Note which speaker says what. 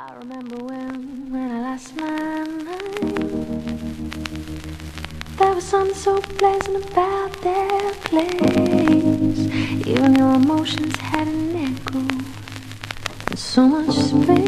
Speaker 1: I remember when, when I lost my mind. There was something so pleasant about that place. Even your emotions had an echo. And so much space.